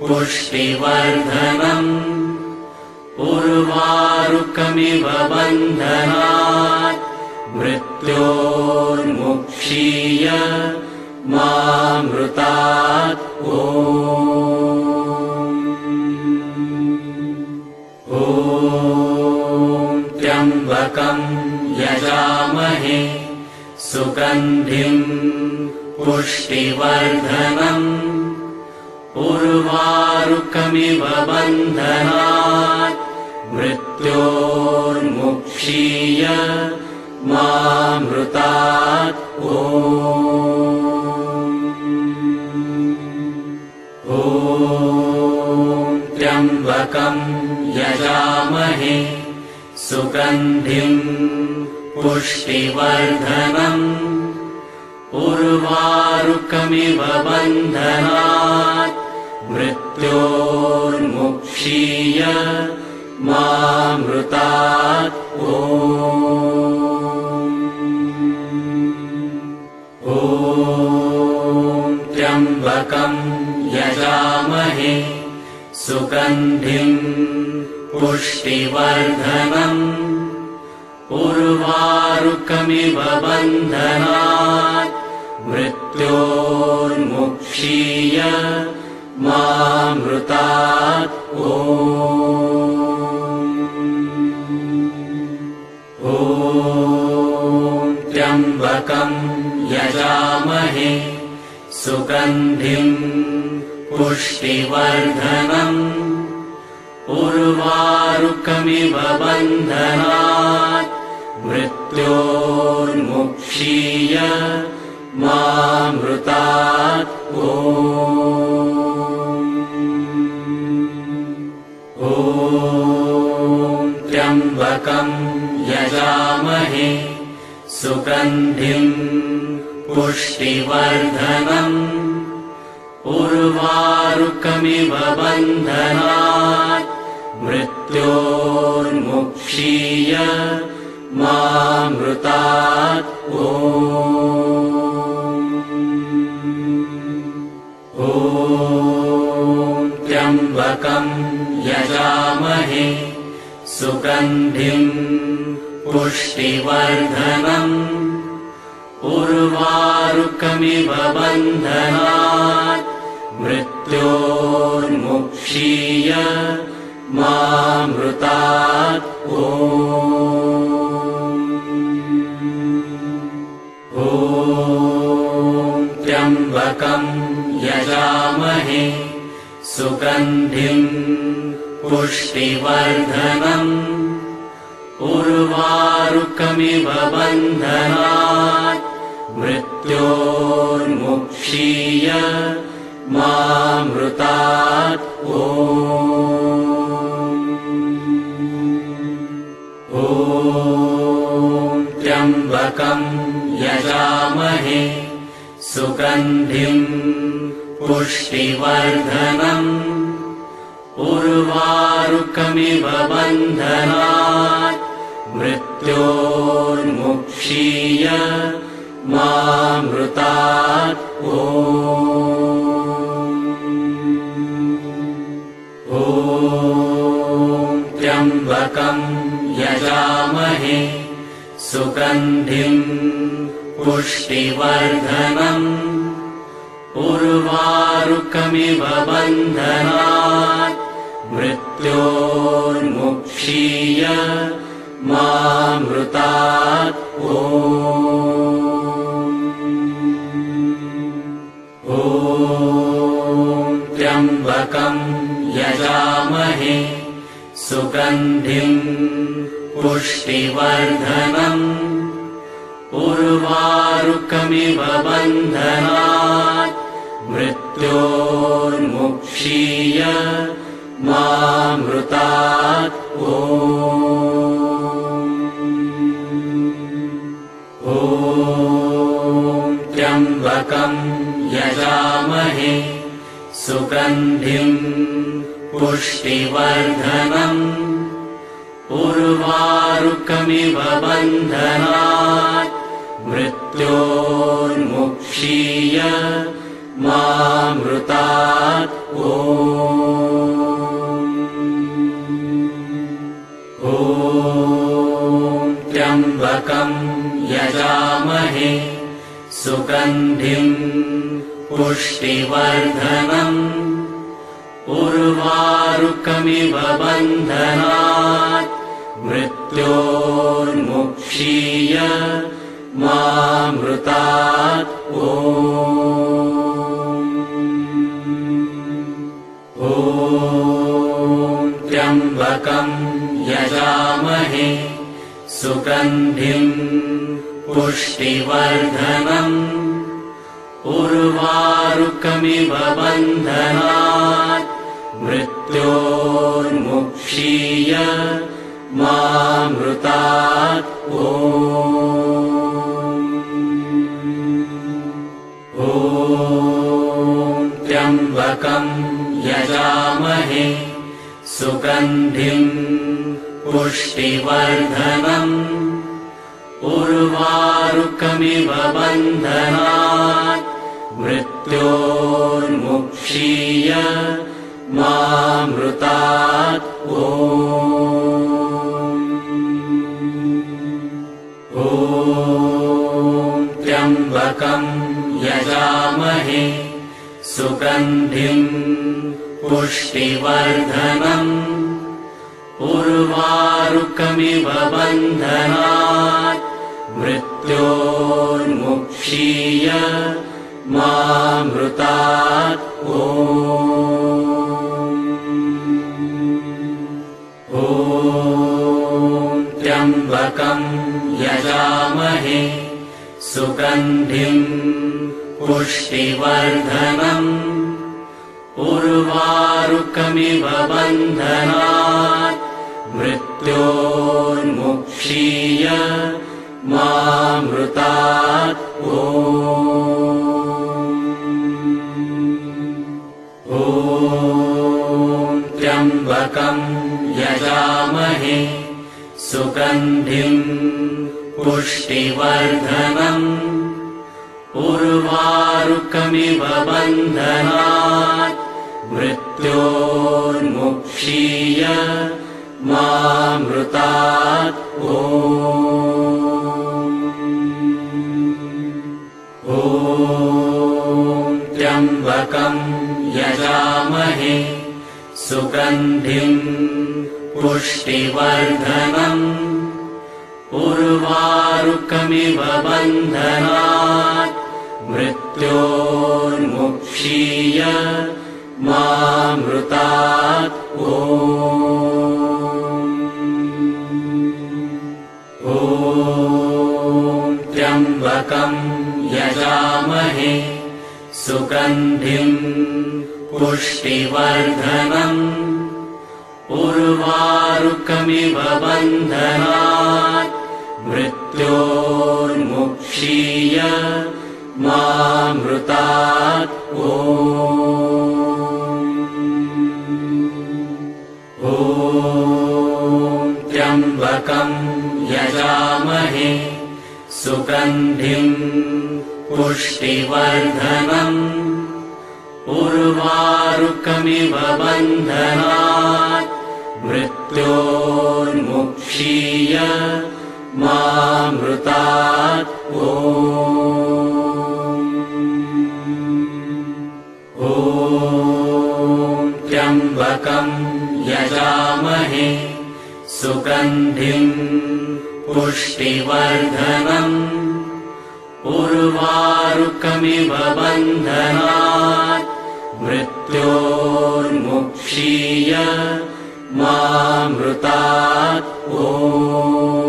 पुष्टिवर्धनम् उर्वारुकमिव बन्धनात् मृत्योर्मुक्षीय मामृतात् ओ त्र्यम्बकम् यजामहे सुगन्धिम् पुष्टिवर्धनम् उर्वारुकमिव बन्धनात् मृत्योर्मुक्षीय मामृतात् ओ त्र्यम्बकम् यजामहे सुगन्धिम् पुष्टिवर्धनम् उर्वारुकमिव बन्धनात् मृत्योर्मुक्षीय मामृतात् ओ त्र्यम्बकम् यजामहे सुगन्धिम् पुष्टिवर्धनम् उर्वारुकमिव बन्धनात् मृत्योर्मुक्षीय मामृतात्। ओ त्र्यम्बकम् यजामहे। सुगन्धिम् पुष्टिवर्धनम् उर्वारुकमिव बन्धनात्। मृत्योर्मुक्षीय मामृतात्। ओ त्र्यम्बकम् यजामहे सुगन्धिम् पुष्टिवर्धनम् उर्वारुकमिव बन्धनात् मृत्योर्मुक्षीय मामृतात् ओ सुगन्धिम् पुष्टिवर्धनम् उर्वारुकमिव बन्धनात् मृत्योर्मुक्षीय मामृतात् ओ त्र्यम्बकम् यजामहे सुगन्धिम् पुष्टिवर्धनम्। उर्वारुकमिव बन्धनात्। मृत्योर्मुक्षीय मामृतात्। ओ त्र्यम्बकम् यजामहे। सुगन्धिम् पुष्टिवर्धनम् उर्वारुकमिव बन्धनात् मृत्योर्मुक्षीय मामृतात् ओ त्र्यम्बकम् यजामहे सुगन्धिम् पुष्टिवर्धनम् उर्वारुकमिव बन्धनात् मृत्योर्मुक्षीय मामृतात् ओ त्र्यम्बकम् यजामहे सुगन्धिम् पुष्टिवर्धनम् उर्वारुकमिव बन्धनात् मृत्योर्मुक्षीय मामृतात्। ॐ। त्र्यम्बकम् यजामहे। सुगन्धिम् पुष्टिवर्धनम्। उर्वारुकमिव बन्धनात्। मृत्योर्मुक्षीय मामृतात्। ॐ सुगन्धिम् पुष्टिवर्धनम् उर्वारुकमिव बन्धनात् मृत्योर्मुक्षीय मामृतात् ॐ त्र्यम्बकम् यजामहे सुगन्धिम् पुष्टिवर्धनम्। उर्वारुकमिव बन्धनात्। मृत्योर्मुक्षीय मामृतात्। ॐ। त्र्यम्बकम् यजामहे। सुगन्धिम् पुष्टिवर्धनम् उर्वारुकमिव बन्धनात् मृत्योर्मुक्षीय मामृतात् ॐ त्र्यम्बकम् यजामहे सुगन्धिम् पुष्टिवर्धनम् उर्वारुकमिव बन्धनात् मृत्योर्मुक्षीय मामृतात् ॐ त्र्यम्बकम् यजामहे सुगन्धिम् पुष्टिवर्धनम् उर्वारुकमिव बन्धनात् मृत्योर्मुक्षीय मामृतात्। ॐ त्र्यम्बकम् यजामहे सुगन्धिम् पुष्टिवर्धनम् उर्वारुकमिव बन्धनात् मृत्योर्मुक्षीय मामृतात्। ॐ त्र्यम्बकम् यजामहे सुगन्धिम् पुष्टिवर्धनम् उर्वारुकमिव बन्धनात् मृत्योर्मुक्षीय मामृतात् ॐ त्र्यम्बकम् यजामहे सुगन्धिम् पुष्टिवर्धनम् उर्वारुकमिव बन्धनात् मृत्योर्मुक्षीय मामृतात् ॐ त्र्यम्बकम् यजामहे सुगन्धिम् पुष्टिवर्धनम् उर्वारुकमिव बन्धनात् मृत्योर्मुक्षीय मामृतात् ॐ त्र्यम्बकम् यजामहे सुगन्धिम् पुष्टिवर्धनम् उर्वारुकमिव बन्धनात् मृत्योर्मुक्षीय मामृतात् ॐ